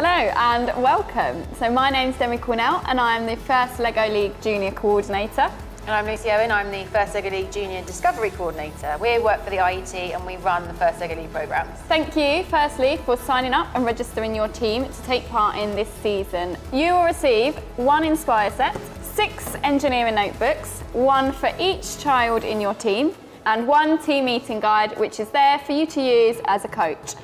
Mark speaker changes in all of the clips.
Speaker 1: Hello and welcome. So my name's Demi Cornell and I'm the first LEGO League Junior Coordinator.
Speaker 2: And I'm Lucy Owen, I'm the First LEGO League Junior Discovery Coordinator. We work for the IET and we run the First LEGO League programmes.
Speaker 1: Thank you, firstly, for signing up and registering your team to take part in this season. You will receive one Inspire set, six engineering notebooks, one for each child in your team, and one team meeting guide, which is there for you to use as a coach.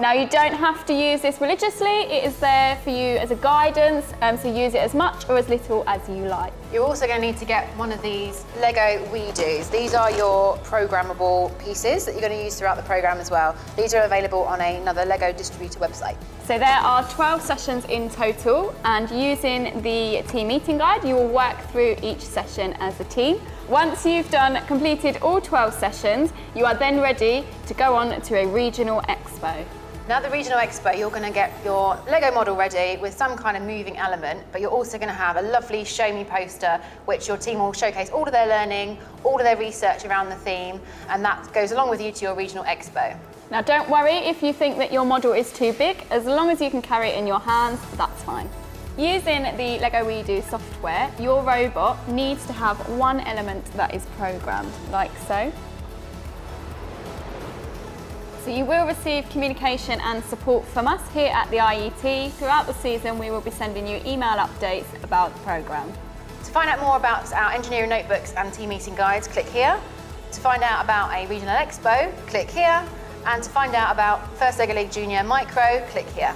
Speaker 1: Now you don't have to use this religiously, it is there for you as a guidance, um, so use it as much or as little as you like.
Speaker 2: You're also going to need to get one of these Lego We-Dos. These are your programmable pieces that you're going to use throughout the programme as well. These are available on another Lego distributor website.
Speaker 1: So there are 12 sessions in total and using the team meeting guide you will work through each session as a team. Once you've done completed all 12 sessions you are then ready to go on to a regional expo.
Speaker 2: Now the Regional Expo, you're going to get your Lego model ready with some kind of moving element, but you're also going to have a lovely Show Me poster, which your team will showcase all of their learning, all of their research around the theme, and that goes along with you to your Regional Expo.
Speaker 1: Now don't worry if you think that your model is too big, as long as you can carry it in your hands, that's fine. Using the LEGO WeDo software, your robot needs to have one element that is programmed, like so. So you will receive communication and support from us here at the IET. Throughout the season, we will be sending you email updates about the programme.
Speaker 2: To find out more about our engineering notebooks and team meeting guides, click here. To find out about a regional expo, click here. And to find out about First LEGO League Junior Micro, click here.